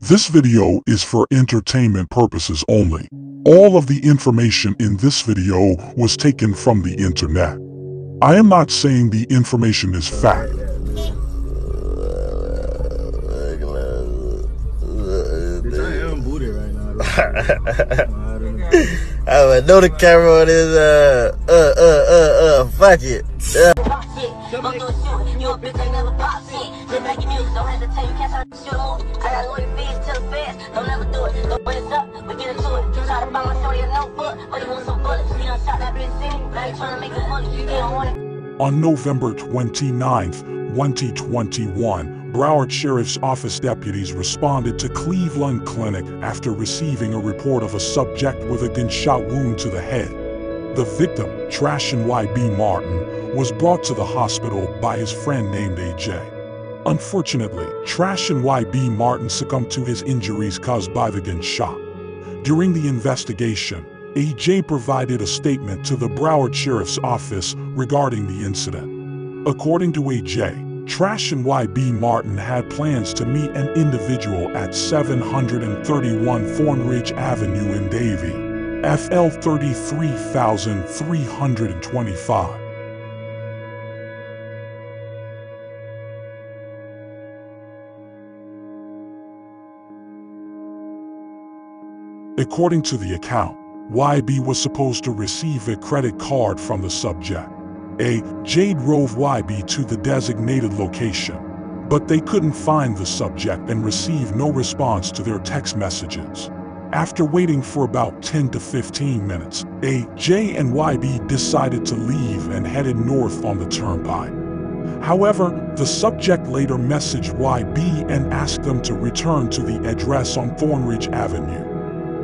This video is for entertainment purposes only. All of the information in this video was taken from the internet. I am not saying the information is fact. I right now. though. I don't know. Would know the camera on is uh uh uh uh uh fuck it. Uh, shit. Ain't never shit. Make your music. Don't to you can't start shoot move. I got lawyer fees till the feds. Don't ever do it. Don't bring this up. We get into it. Try to buy my shorty a notebook, but he wants some bullets. He done shot that bitch city. Now he tryna make a money. He don't want it. On November 29th, 2021, Broward Sheriff's Office deputies responded to Cleveland Clinic after receiving a report of a subject with a gunshot wound to the head. The victim, Trashin YB Martin, was brought to the hospital by his friend named AJ. Unfortunately, Trash and YB Martin succumbed to his injuries caused by the gunshot. During the investigation, AJ provided a statement to the Broward Sheriff's Office regarding the incident. According to AJ, Trash and YB Martin had plans to meet an individual at 731 Thornridge Avenue in Davie, FL 33325. According to the account, YB was supposed to receive a credit card from the subject. A. Jade drove YB to the designated location, but they couldn't find the subject and received no response to their text messages. After waiting for about 10 to 15 minutes, A. J and YB decided to leave and headed north on the turnpike. However, the subject later messaged YB and asked them to return to the address on Thornridge Avenue.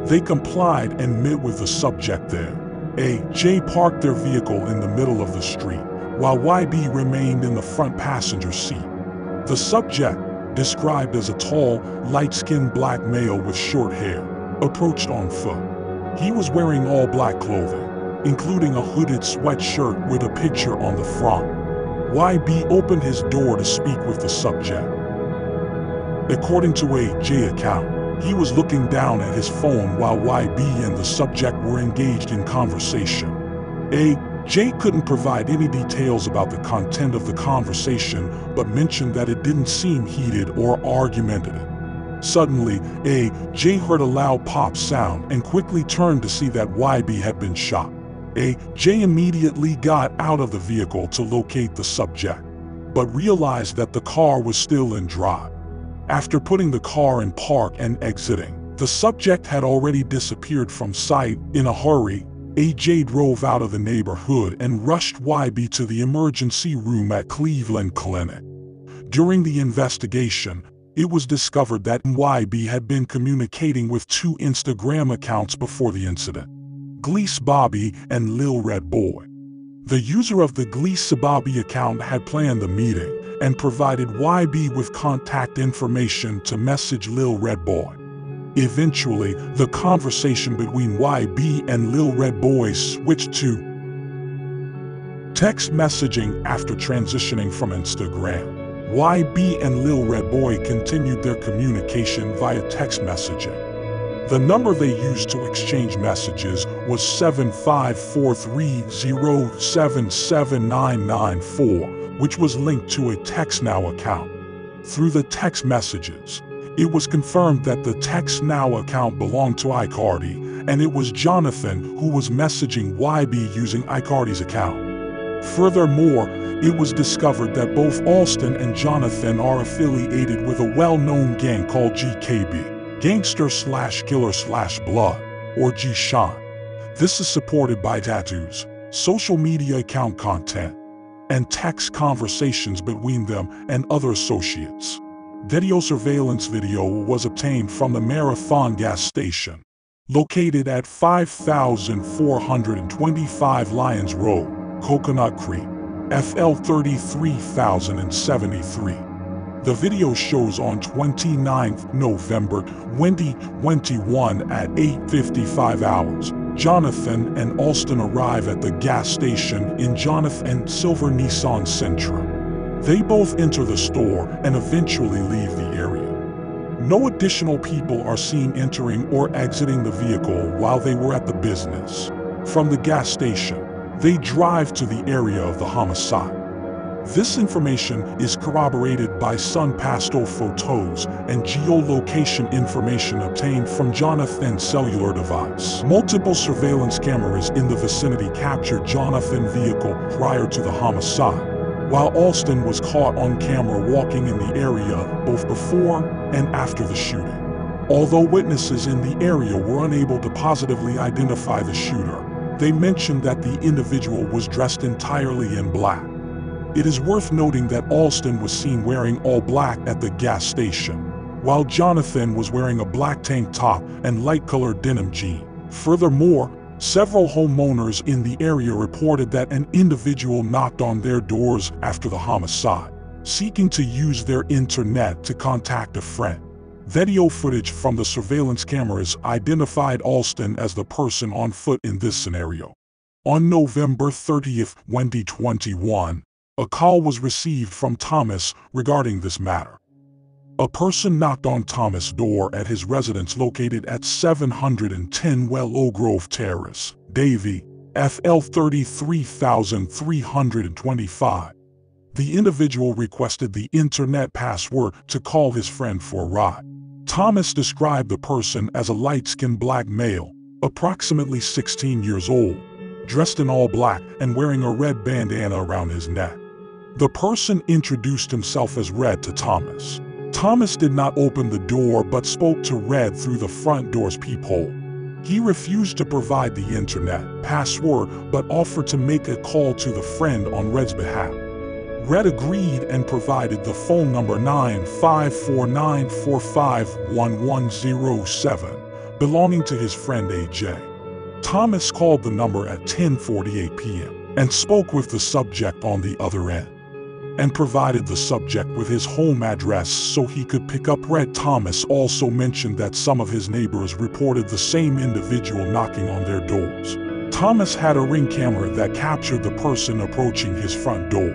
They complied and met with the subject there. A. J parked their vehicle in the middle of the street, while YB remained in the front passenger seat. The subject, described as a tall, light-skinned black male with short hair, approached on foot. He was wearing all black clothing, including a hooded sweatshirt with a picture on the front. YB opened his door to speak with the subject. According to a J account, he was looking down at his phone while YB and the subject were engaged in conversation. A. J couldn't provide any details about the content of the conversation, but mentioned that it didn't seem heated or argumentative. Suddenly, A. J heard a loud pop sound and quickly turned to see that YB had been shot. A. J immediately got out of the vehicle to locate the subject, but realized that the car was still in drive. After putting the car in park and exiting, the subject had already disappeared from sight in a hurry. AJ drove out of the neighborhood and rushed YB to the emergency room at Cleveland Clinic. During the investigation, it was discovered that YB had been communicating with two Instagram accounts before the incident, Gleese Bobby and Lil Red Boy. The user of the Gleese Bobby account had planned the meeting, and provided YB with contact information to message Lil Red Boy. Eventually, the conversation between YB and Lil Red Boy switched to text messaging after transitioning from Instagram. YB and Lil Red Boy continued their communication via text messaging. The number they used to exchange messages was 7543077994, which was linked to a TextNow account. Through the text messages, it was confirmed that the TextNow account belonged to iCardi, and it was Jonathan who was messaging YB using iCardi's account. Furthermore, it was discovered that both Alston and Jonathan are affiliated with a well-known gang called GKB, Gangster slash Killer slash Blood, or G-Shine. This is supported by tattoos, social media account content, and text conversations between them and other associates. Video surveillance video was obtained from the Marathon gas station, located at 5425 Lyons Road, Coconut Creek, FL 33073. The video shows on 29th November 2021 at 8.55 hours. Jonathan and Alston arrive at the gas station in Jonathan and Silver Nissan Sentra. They both enter the store and eventually leave the area. No additional people are seen entering or exiting the vehicle while they were at the business. From the gas station, they drive to the area of the homicide. This information is corroborated by SunPass toll photos and geolocation information obtained from Jonathan's cellular device. Multiple surveillance cameras in the vicinity captured Jonathan's vehicle prior to the homicide, while Alston was caught on camera walking in the area both before and after the shooting. Although witnesses in the area were unable to positively identify the shooter, they mentioned that the individual was dressed entirely in black. It is worth noting that Alston was seen wearing all black at the gas station, while Jonathan was wearing a black tank top and light-colored denim jean. Furthermore, several homeowners in the area reported that an individual knocked on their doors after the homicide, seeking to use their internet to contact a friend. Video footage from the surveillance cameras identified Alston as the person on foot in this scenario. On November 30, 2021, a call was received from Thomas regarding this matter. A person knocked on Thomas' door at his residence located at 710 Willow Grove Terrace, Davie, FL 33325. The individual requested the internet password to call his friend for a ride. Thomas described the person as a light-skinned black male, approximately 16 years old, dressed in all black and wearing a red bandana around his neck. The person introduced himself as Red to Thomas. Thomas did not open the door but spoke to Red through the front door's peephole. He refused to provide the internet password but offered to make a call to the friend on Red's behalf. Red agreed and provided the phone number 9549451107 belonging to his friend AJ. Thomas called the number at 10:48 p.m. and spoke with the subject on the other end and provided the subject with his home address so he could pick up Red Thomas also mentioned that some of his neighbors reported the same individual knocking on their doors. Thomas had a ring camera that captured the person approaching his front door.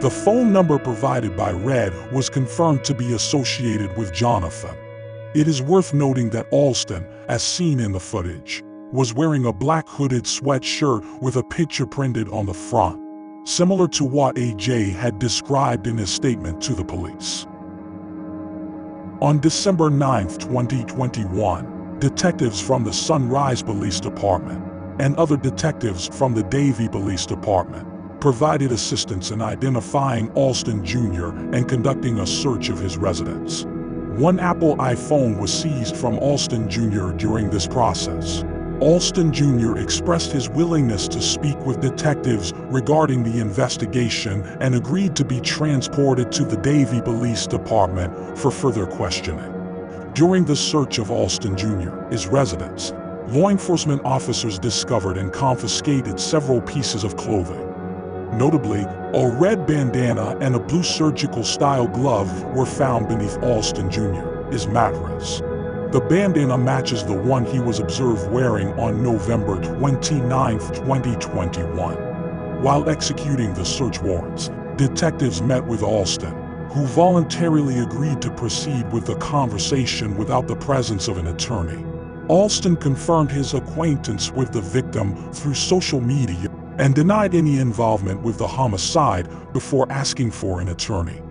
The phone number provided by Red was confirmed to be associated with Jonathan. It is worth noting that Alston, as seen in the footage, was wearing a black hooded sweatshirt with a picture printed on the front similar to what AJ had described in his statement to the police. On December 9, 2021, detectives from the Sunrise Police Department and other detectives from the Davie Police Department provided assistance in identifying Alston Jr. and conducting a search of his residence. One Apple iPhone was seized from Alston Jr. during this process. Alston Jr. expressed his willingness to speak with detectives regarding the investigation and agreed to be transported to the Davie Police Department for further questioning. During the search of Alston Jr.'s residence, law enforcement officers discovered and confiscated several pieces of clothing. Notably, a red bandana and a blue surgical style glove were found beneath Alston Jr.'s mattress. The bandana matches the one he was observed wearing on November 29, 2021. While executing the search warrants, detectives met with Alston, who voluntarily agreed to proceed with the conversation without the presence of an attorney. Alston confirmed his acquaintance with the victim through social media and denied any involvement with the homicide before asking for an attorney.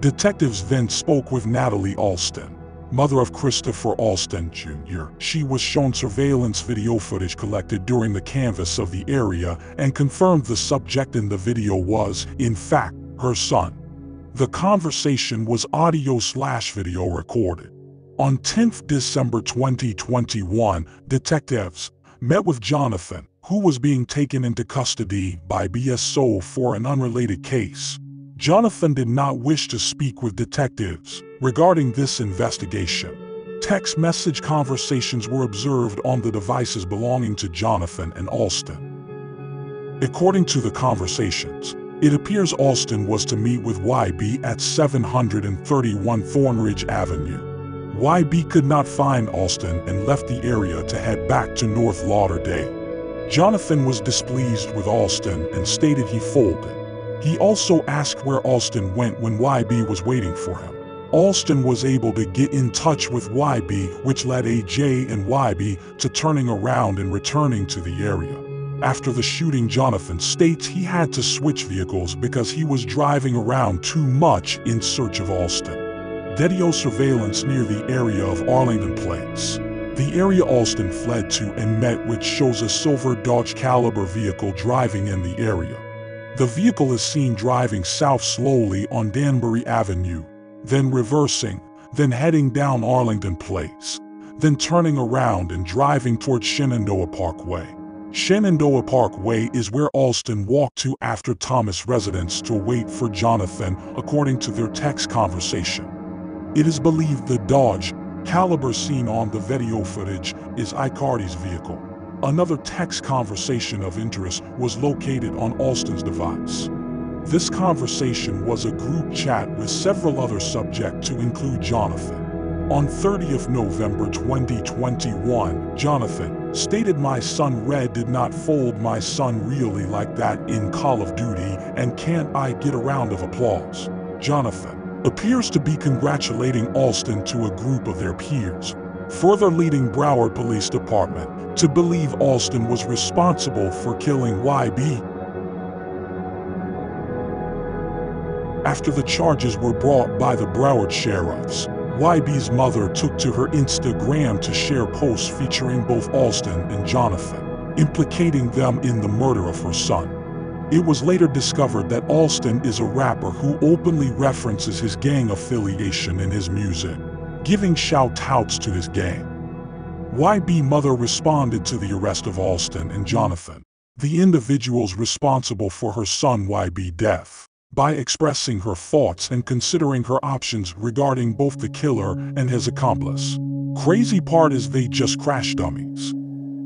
Detectives then spoke with Natalie Alston, mother of Christopher Alston Jr. She was shown surveillance video footage collected during the canvass of the area and confirmed the subject in the video was, in fact, her son. The conversation was audio slash video recorded. On 10th December 2021, detectives met with Jonathan, who was being taken into custody by BSO for an unrelated case. Jonathan did not wish to speak with detectives regarding this investigation. Text message conversations were observed on the devices belonging to Jonathan and Alston. According to the conversations, it appears Alston was to meet with YB at 731 Thornridge Avenue. YB could not find Alston and left the area to head back to North Lauderdale. Jonathan was displeased with Alston and stated he folded. He also asked where Alston went when YB was waiting for him. Alston was able to get in touch with YB, which led AJ and YB to turning around and returning to the area. After the shooting, Jonathan states he had to switch vehicles because he was driving around too much in search of Alston. Video surveillance near the area of Arlington Place. The area Alston fled to and met which shows a silver Dodge Caliber vehicle driving in the area. The vehicle is seen driving south slowly on Danbury Avenue, then reversing, then heading down Arlington Place, then turning around and driving towards Shenandoah Parkway. Shenandoah Parkway is where Alston walked to after Thomas residence to wait for Jonathan, according to their text conversation. It is believed the Dodge Caliber seen on the video footage is Icardi's vehicle. Another text conversation of interest was located on Alston's device. This conversation was a group chat with several other subjects to include Jonathan. On 30th November 2021, Jonathan stated my son Red did not fold my son really like that in Call of Duty and can't I get a round of applause. Jonathan appears to be congratulating Alston to a group of their peers, further leading Broward Police Department to believe Alston was responsible for killing YB. After the charges were brought by the Broward sheriffs, YB's mother took to her Instagram to share posts featuring both Alston and Jonathan, implicating them in the murder of her son. It was later discovered that Alston is a rapper who openly references his gang affiliation in his music, giving shout-outs to his gang. YB Mother responded to the arrest of Alston and Jonathan, the individuals responsible for her son YB death, by expressing her thoughts and considering her options regarding both the killer and his accomplice. Crazy part is they just crash dummies.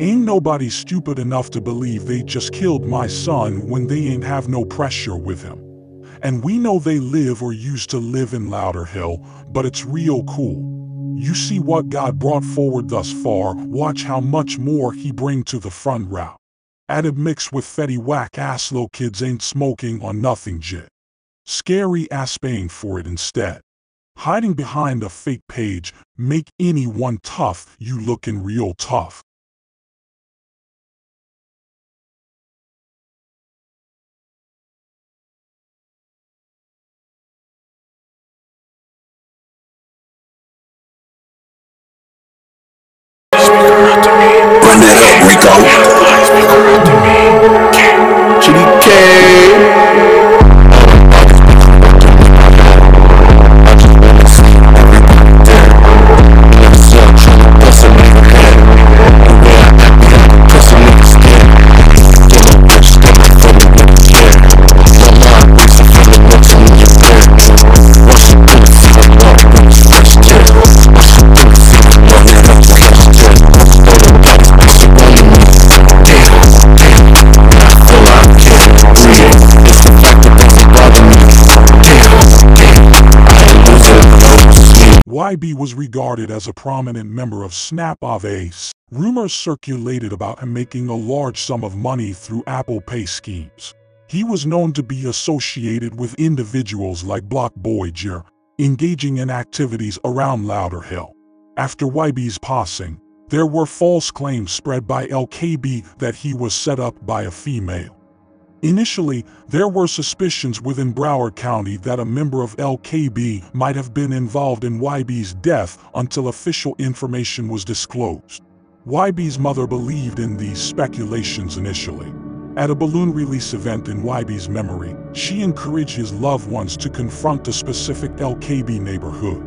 Ain't nobody stupid enough to believe they just killed my son when they ain't have no pressure with him. And we know they live or used to live in Lauderhill, but it's real cool. You see what God brought forward thus far, watch how much more he bring to the front row. Added mix with Fetty whack ass low kids ain't smoking on nothing jit. Scary ass paying for it instead. Hiding behind a fake page, make anyone tough, you looking real tough. Up, Rico. YB was regarded as a prominent member of Snap of Ace. Rumors circulated about him making a large sum of money through Apple Pay schemes. He was known to be associated with individuals like Bloc Boy Jah, engaging in activities around Lauderhill. After YB's passing, there were false claims spread by LKB that he was set up by a female. Initially, there were suspicions within Broward County that a member of LKB might have been involved in YB's death until official information was disclosed. YB's mother believed in these speculations initially. At a balloon release event in YB's memory, she encouraged his loved ones to confront a specific LKB neighborhood.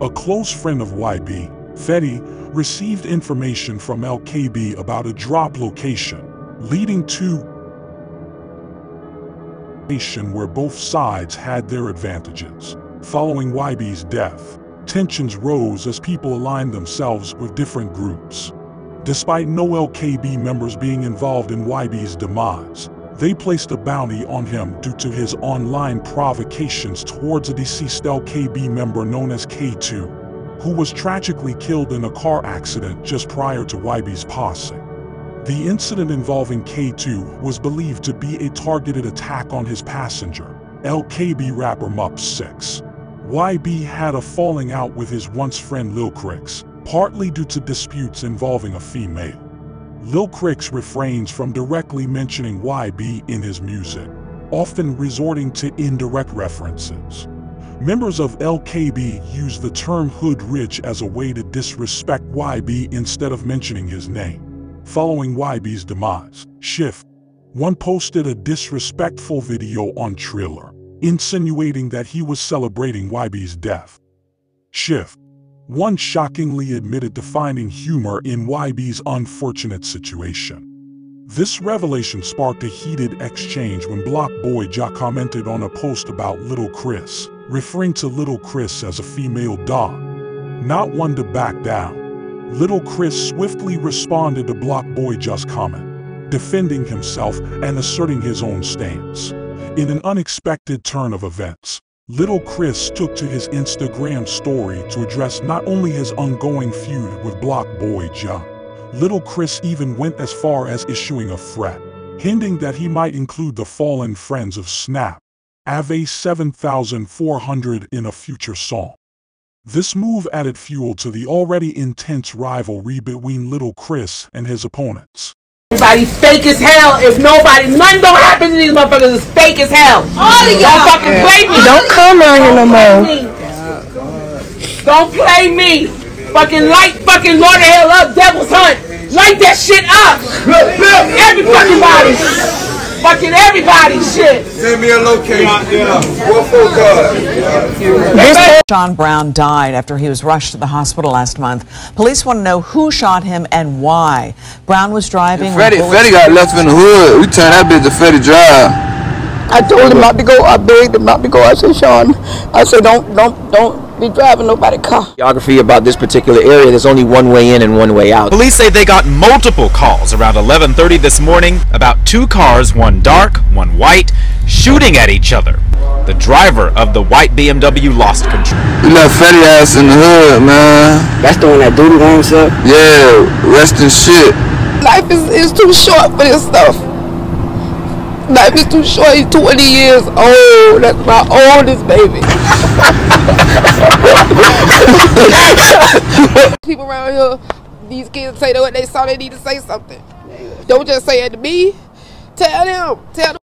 A close friend of YB, Fetty, received information from LKB about a drop location, leading to where both sides had their advantages. Following YB's death, tensions rose as people aligned themselves with different groups. Despite no LKB members being involved in YB's demise, they placed a bounty on him due to his online provocations towards a deceased LKB member known as K2, who was tragically killed in a car accident just prior to YB's passing. The incident involving K2 was believed to be a targeted attack on his passenger, LKB rapper Mup 6. YB had a falling out with his once friend Lil Crix, partly due to disputes involving a female. Lil Crix refrains from directly mentioning YB in his music, often resorting to indirect references. Members of LKB use the term hood rich as a way to disrespect YB instead of mentioning his name. Following YB's demise, Shift, one posted a disrespectful video on Triller, insinuating that he was celebrating YB's death. Shift, one shockingly admitted to finding humor in YB's unfortunate situation. This revelation sparked a heated exchange when Bloc Boy Jah commented on a post about Lil Crix, referring to Lil Crix as a female dog. Not one to back down, Lil Crix swiftly responded to Bloc Boy Jah's comment, defending himself and asserting his own stance. In an unexpected turn of events, Lil Crix took to his Instagram story to address not only his ongoing feud with Bloc Boy Jah, Lil Crix even went as far as issuing a threat, hinting that he might include the fallen friends of Snap, Ave 7400 in a future song. This move added fuel to the already intense rivalry between Lil Crix and his opponents. Everybody's fake as hell. If nobody, nothing don't happen to these motherfuckers. It's fake as hell. All of Don't y'all. fucking play me. Don't come around here no more. Don't play me. Fucking light fucking Lord of Hell up, Devil's Hunt. Light that shit up. Every fucking body. Fucking everybody shit. Send me a location. What phone card? Sean Brown died after he was rushed to the hospital last month. Police want to know who shot him and why. Brown was driving. when Freddie, Freddie got left in the hood. We turned that bitch to Freddie Drive. I told him not to go. I begged him not to go. I said, Sean, I said, don't, don't, don't be driving nobody car. geography about this particular area. There's only one way in and one way out. Police say they got multiple calls around 11:30 this morning about two cars, one dark, one white, shooting at each other. The driver of the white BMW lost control. You left Freddie ass in the hood, man. That's the one that duty on himself. Yeah, rest in shit. Life is, is too short for this stuff. Life is too short. He's 20 years old. That's my oldest baby. People around here, these kids say what they saw, they need to say something. Don't just say it to me. Tell them. Tell them.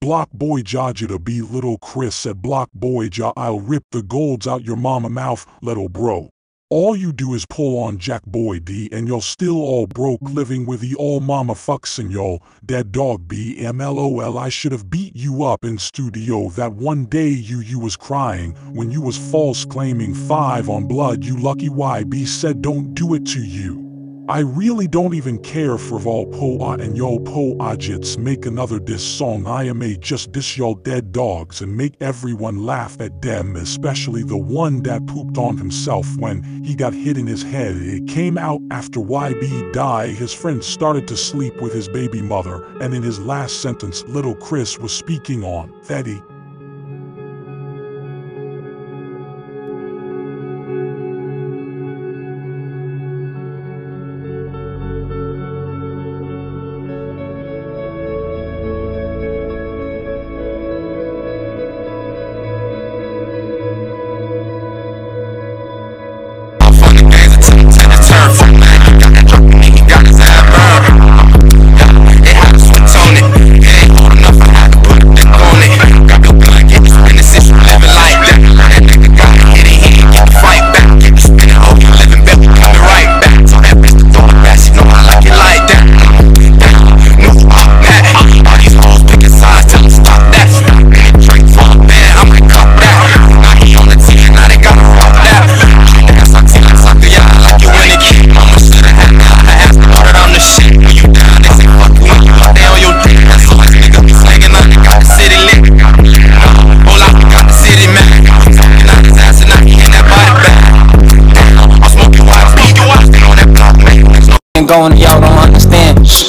Block Boy Jaja to be Lil Crix said Bloc Boy Jah I'll rip the golds out your mama mouth, little bro. All you do is pull on Jack Boy D and you're still all broke living with the all mama fucks and y'all dead dog B M L O L I should have beat you up in studio that one day you you was crying when you was false claiming five on blood you lucky YB said don't do it to you. I really don't even care for Vol Poa and y'all Po Ajits make another diss song I am a just diss y'all dead dogs and make everyone laugh at them especially the one that pooped on himself when he got hit in his head. It came out after YB died his friend started to sleep with his baby mother and in his last sentence Lil Crix was speaking on that he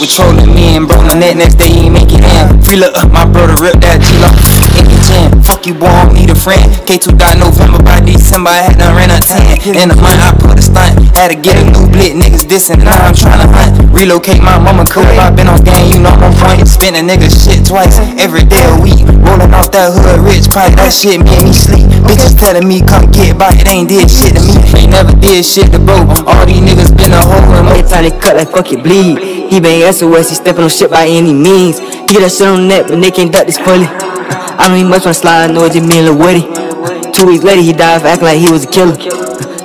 was trolling me and broke my neck. Next day, he ain't make it in. Free look up, uh, my brother ripped that Glock in the gym. Fuck you, boy, I'm need a friend. K2 died November by December, I had done ran a 10. In a month, I put a stunt. Had to get a new blit, niggas dissing, now I'm tryna hunt. Relocate my mama crib, I been on gang, you know my point. Spend a nigga shit twice, every day a week. Rolling off that hood rich pipe, that shit made me sleep. Bitches telling me come get by, it ain't did shit to me. Ain't never did shit to bro. All these niggas been a hoe and wait time they cut like fuck it bleed. He been SOS, he stepping on shit by any means. He get that shit on net, but they can't duck this pulley. I don't need much on slide, I know it just me and Lil Woody. Two weeks later, he died for acting like he was a killer.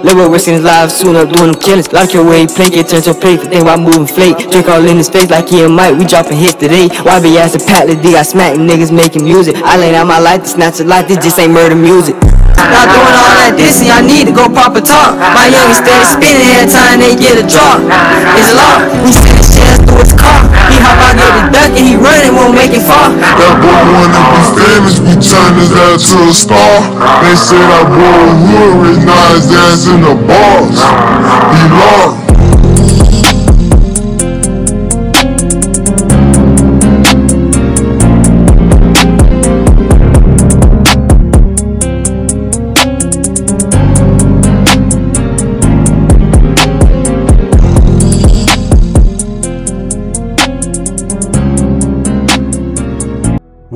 Lil risking his life, soon up doing them killings. Like your way, play, get turned to play think about moving flake. Drink all in his face like he and Mike, we dropping hits today. YB ass a Pat D, I smack niggas making music. I laid out my life to snatch a life, this just ain't murder music. Not doing all that dissing, I need to go pop a talk. My youngest steady spinning every time they get a drop. It's a law, his car. He hop out, a duck, and he running, won't make it far. That boy wanna be famous, we turn his ass to a star. They say that boy hood rich, now his ass in the bars.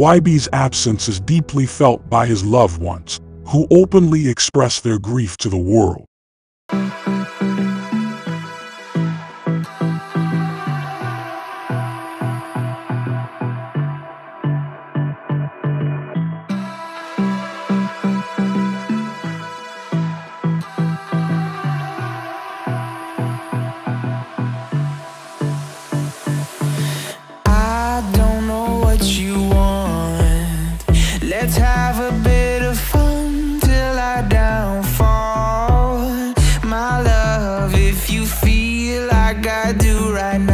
YB's absence is deeply felt by his loved ones, who openly express their grief to the world. If you feel like I do right now,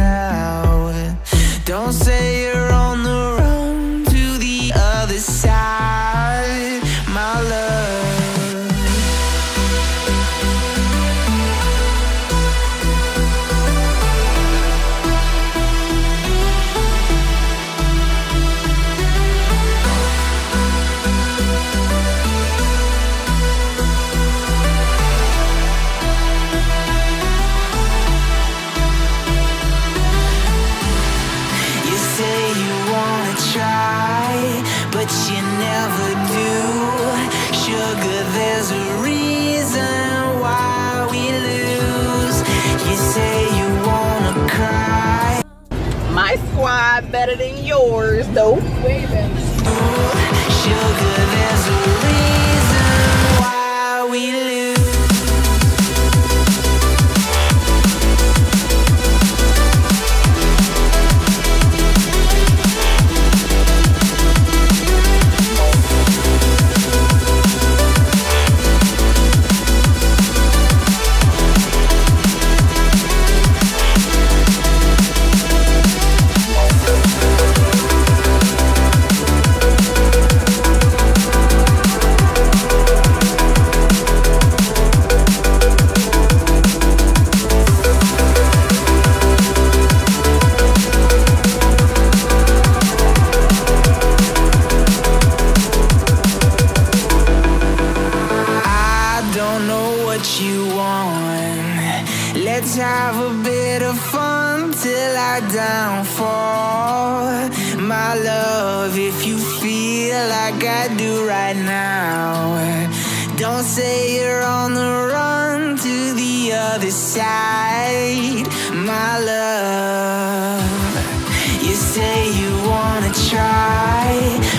you say you wanna try,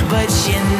but you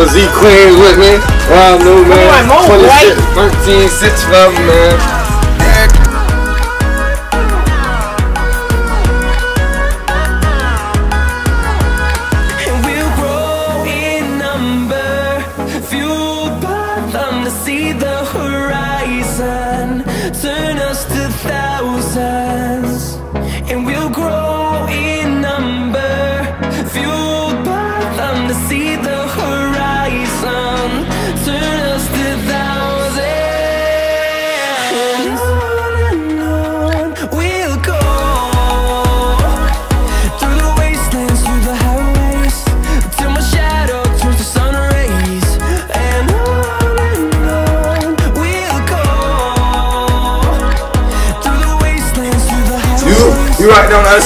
my Z Queen with me. Well, new man. 26, 13, 6, 11, man.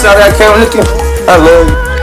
I got you, I love you.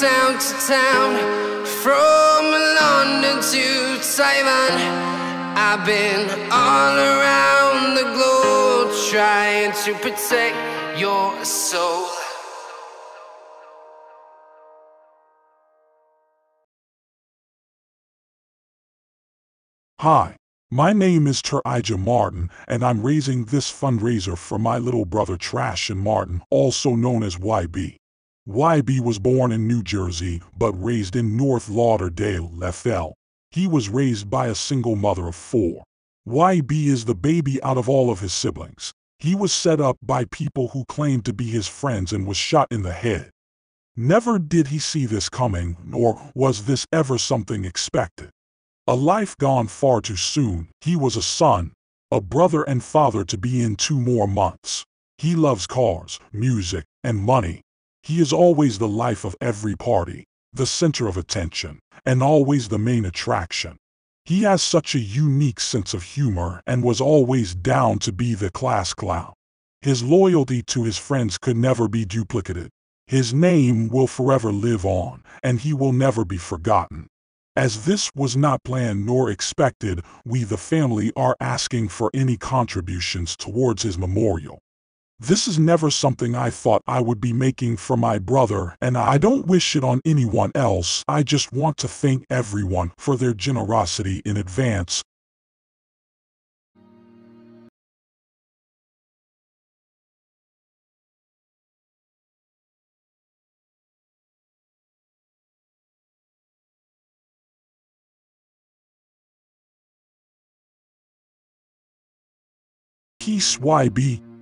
Town to town, from London to Taiwan. I've been all around the globe trying to protect your soul. Hi, my name is Terijah Martin, and I'm raising this fundraiser for my little brother Trash and Martin, also known as YB. YB was born in New Jersey, but raised in North Lauderdale, FL. He was raised by a single mother of four. YB is the baby out of all of his siblings. He was set up by people who claimed to be his friends and was shot in the head. Never did he see this coming, nor was this ever something expected. A life gone far too soon, he was a son, a brother and father to be in two more months. He loves cars, music, and money. He is always the life of every party, the center of attention, and always the main attraction. He has such a unique sense of humor and was always down to be the class clown. His loyalty to his friends could never be duplicated. His name will forever live on, and he will never be forgotten. As this was not planned nor expected, we the family are asking for any contributions towards his memorial. This is never something I thought I would be making for my brother, and I don't wish it on anyone else. I just want to thank everyone for their generosity in advance. Peace YB.